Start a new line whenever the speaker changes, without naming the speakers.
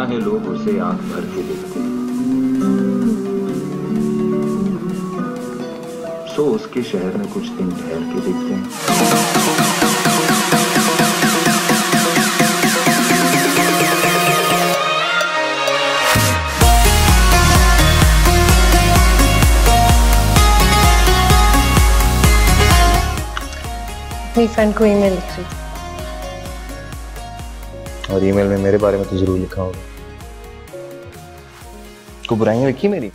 सुना है लोग उसे आँख भर के देखते हैं? सो उसके शहर में कुछ दिन ठहर के देखते हैं।
फ्रेंड को ईमेल लिख रही
और ईमेल में मेरे बारे में तो ज़रूर लिखा होगा। तो बुराइयाँ रखी मेरी